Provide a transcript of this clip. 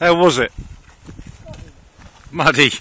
How was it? Muddy.